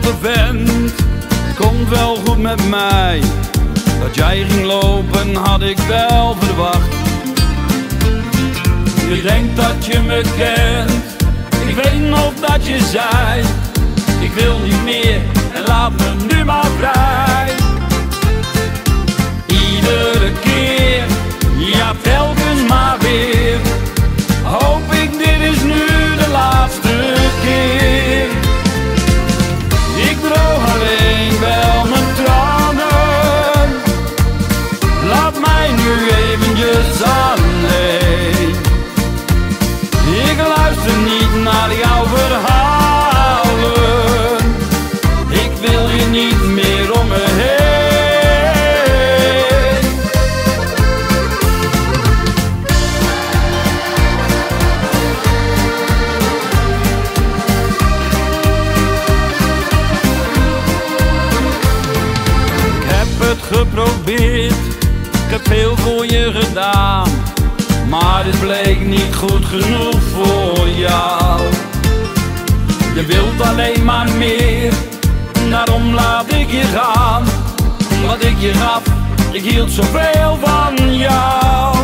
grote vent komt wel goed met mij. Dat jij ging lopen had ik wel verwacht. Je denkt dat je me kent, ik weet nog dat je zei: Ik wil niet meer en laat ik heb veel voor je gedaan. Maar het bleek niet goed genoeg voor jou. Je wilt alleen maar meer, daarom laat ik je gaan. Wat ik je gaf, ik hield zoveel van jou.